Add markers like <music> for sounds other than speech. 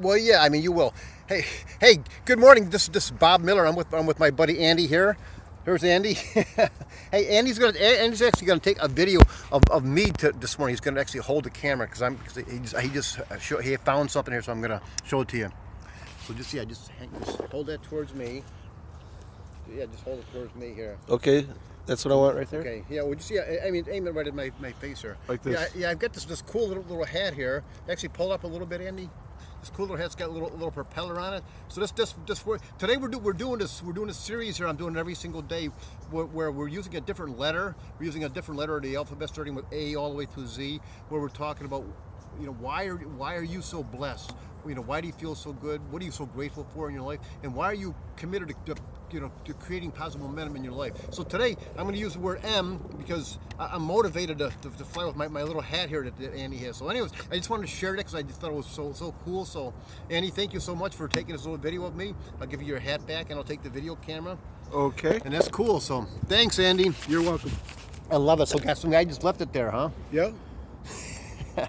Well, yeah, I mean, you will. Hey, hey, good morning. This, this is Bob Miller. I'm with I'm with my buddy Andy here. Here's Andy. <laughs> hey, Andy's gonna Andy's actually gonna take a video of, of me to, this morning. He's gonna actually hold the camera because I'm cause he just, he just uh, show, he found something here, so I'm gonna show it to you. So just yeah, just, hang, just hold that towards me. Yeah, just hold it towards me here. Okay, that's what I want right there. Okay, yeah, well, just yeah, I- mean, aim it right at my, my face here. Like Yeah, this? I- yeah, I've got this this cool little little hat here. Actually, pull up a little bit, Andy. This cooler hat's got a little little propeller on it. So this this this for today we're do, we're doing this we're doing a series here. I'm doing it every single day where, where we're using a different letter. We're using a different letter of the alphabet, starting with A all the way through Z. Where we're talking about you know why are why are you so blessed? You know why do you feel so good? What are you so grateful for in your life? And why are you committed to, to you know to creating positive momentum in your life? So today I'm going to use the word M because I'm motivated to, to, to fly with my, my little hat here that, that Andy has. So anyways, I just wanted to share that because I just thought it was so so cool. So Andy, thank you so much for taking this little video of me. I'll give you your hat back and I'll take the video camera. Okay. And that's cool. So thanks, Andy. You're welcome. I love it. So some guy just left it there, huh? Yeah. <laughs>